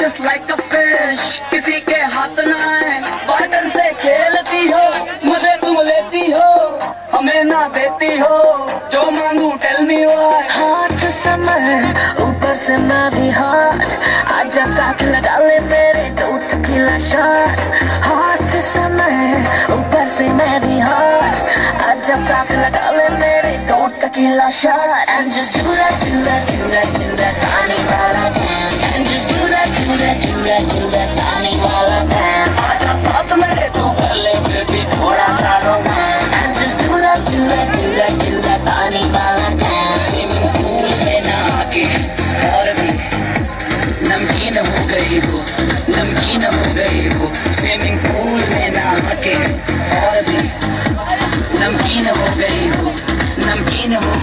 Just like अ fish किसी के हाथ ना आए। वाटर से खेलती हो, मुझे तुम लेती हो। हमें ना देती हो, जो मांगू टेल मी व्हाई हाथ समर, ऊपर से मैं भी हाथ। आजा साथ लगा ले मेरे टूट खिला shot just stop like a little minute. Don't tequila shot and just do that, do that, do that, do that. Rani,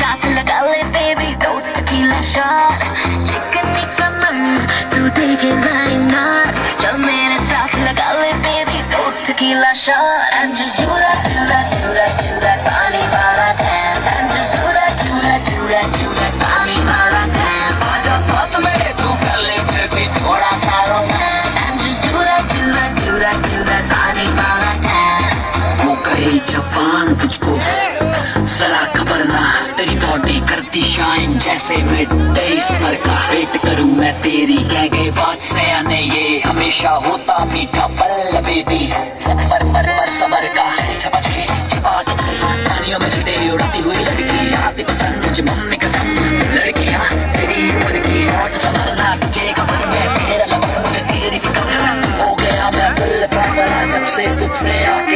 साथ लगा ले बेबी दो टकीला शॉट चिकनी कमर तू दिखे नाट चल मेरे साथ लगा ले बेबी दो tequila shot and just do that do that do that do that पानी वाला dance and just do that do that do that do that पानी वाला dance आजा साथ मेरे तू कर ले बेबी थोड़ा सा romance and just do that do that do that do that पानी वाला dance हो गए जवान तुझको जरा शाइन जैसे मिड पर का वेट करूँ मैं तेरी। कह गए बात से आने ये हमेशा होता मीठा फल बेबी सब पर पर सबर का छपा छे छिपा के पानियों में छिटे, उड़ती हुई लड़की, आती पसंद, मुझे मम्मी कसम लड़कियाँ, तेरी उम्र की हॉट संभरना तुझे खबर मैं तेरा लवर मुझे तेरी फ़िक्र हो। गया मैं फुल पागल जब से तुझसे लड़की